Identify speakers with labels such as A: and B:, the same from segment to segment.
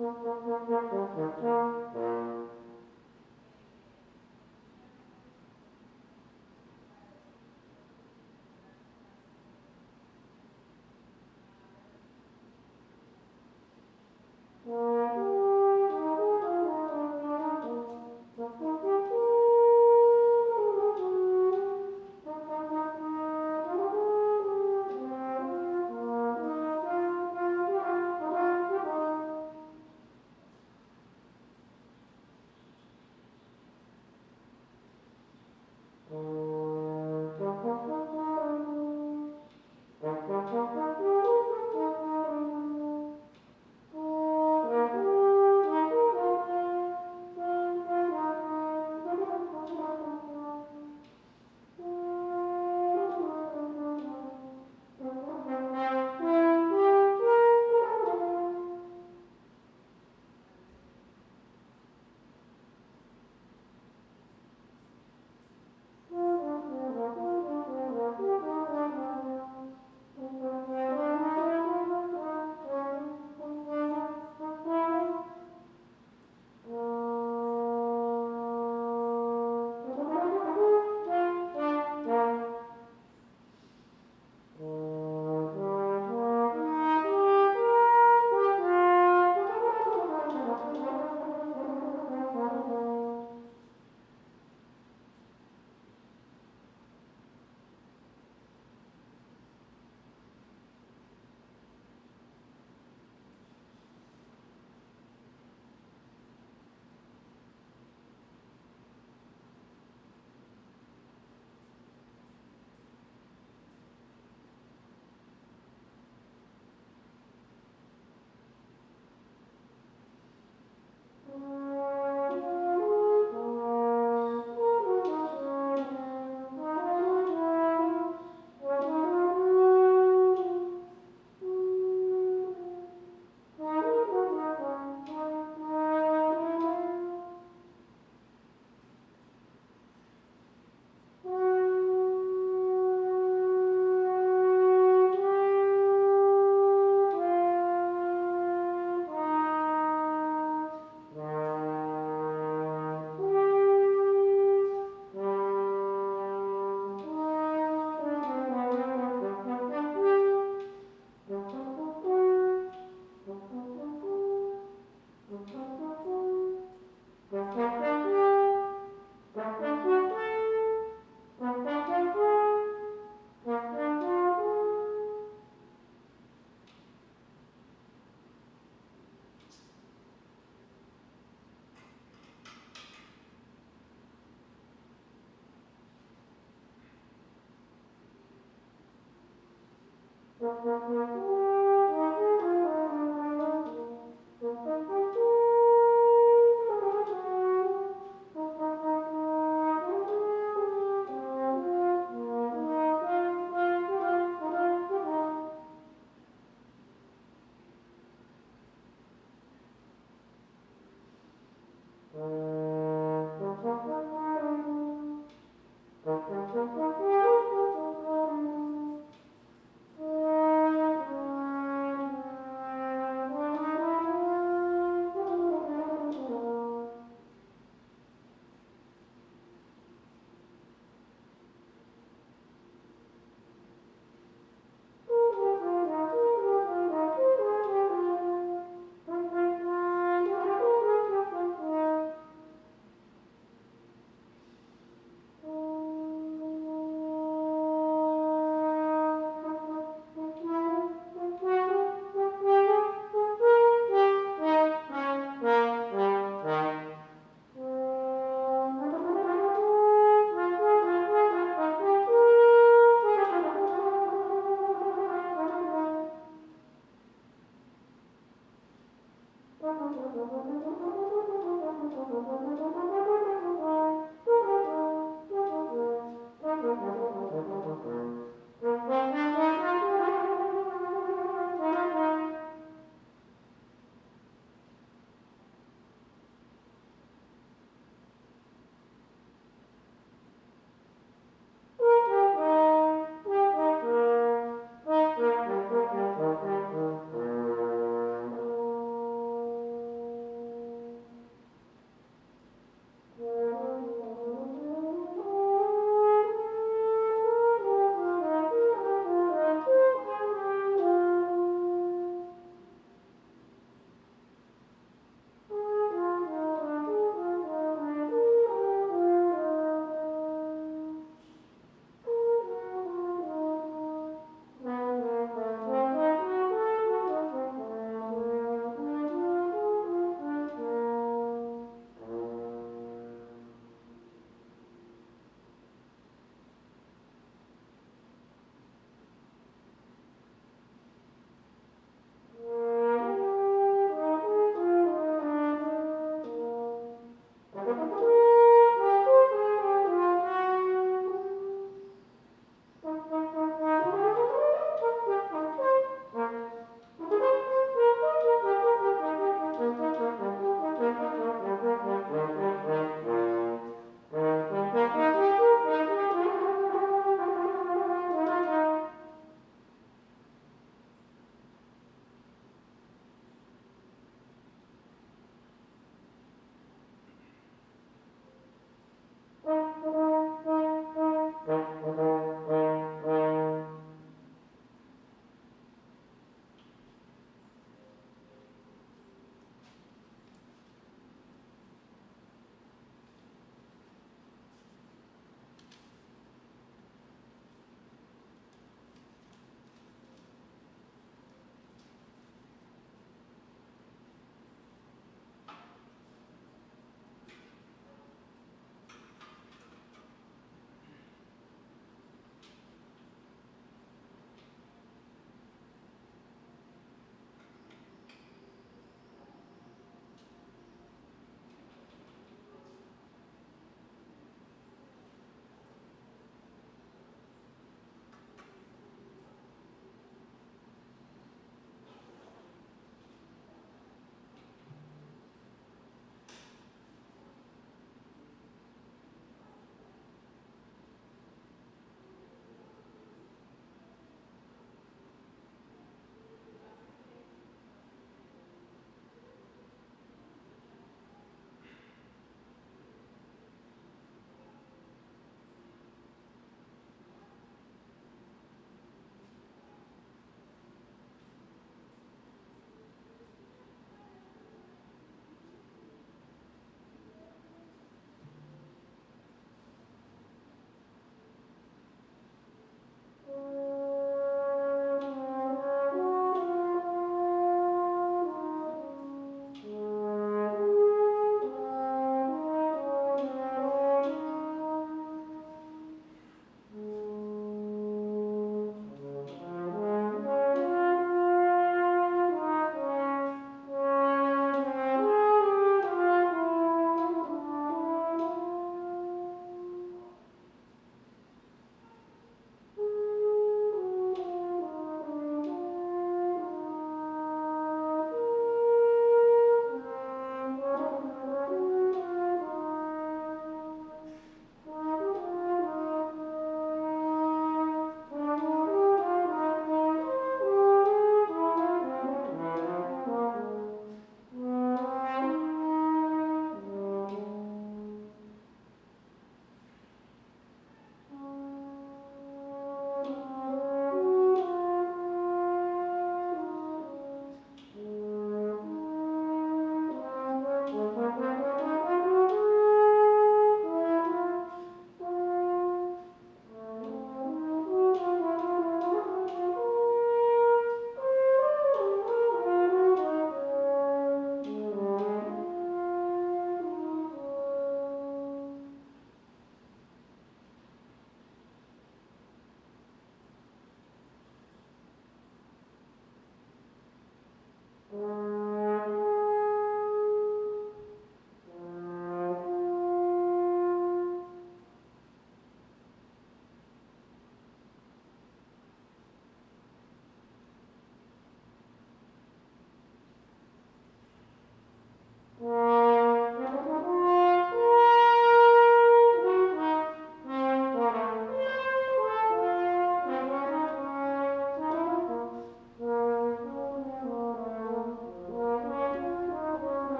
A: Thank you. Thank you. 嗯嗯嗯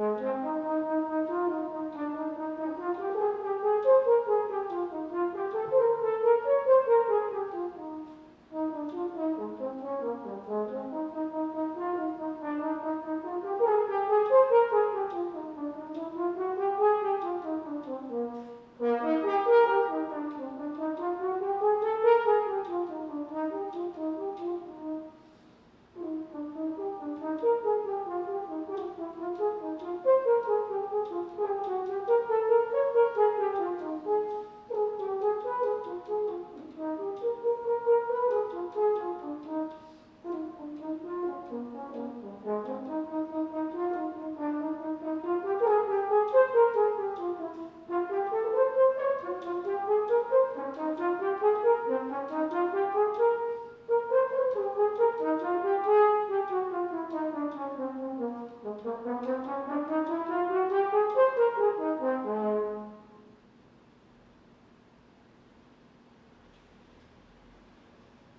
A: Thank you.